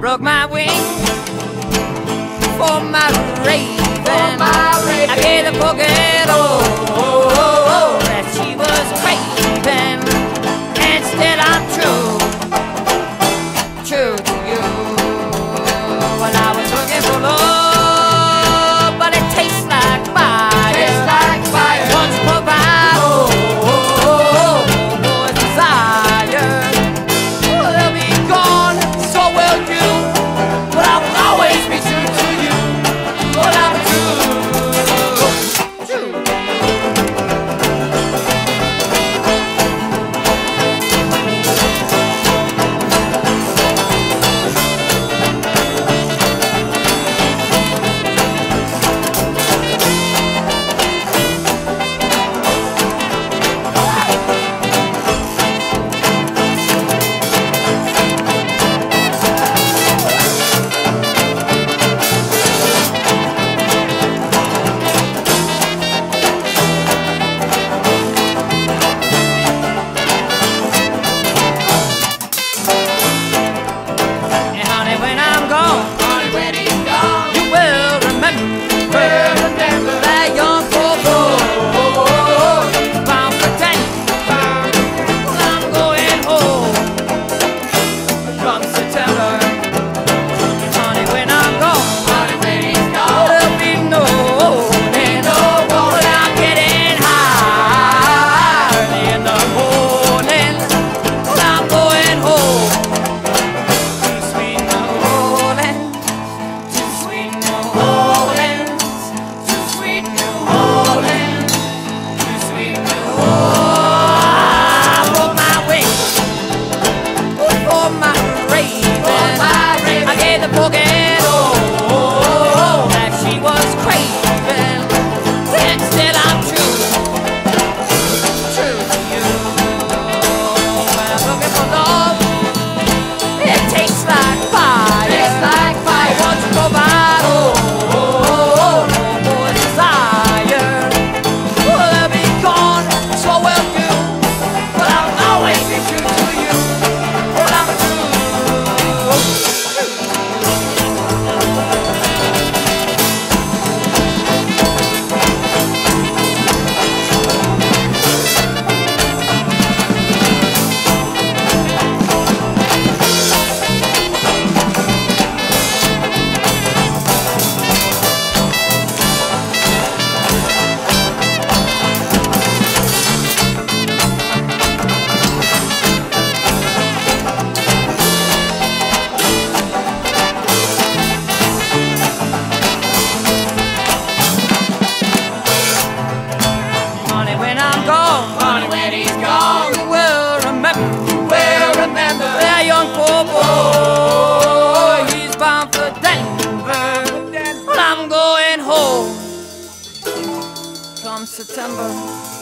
broke my wing for my raven. I gave the pocket oh, oh, oh, oh, that she was craving. And still I'm true, true to you. When I was looking for love. Bonnie when I'm gone. Bonnie when he's gone. You will remember. You will remember. That young poor boy. He's bound for Denver. Well, I'm going home. Come September.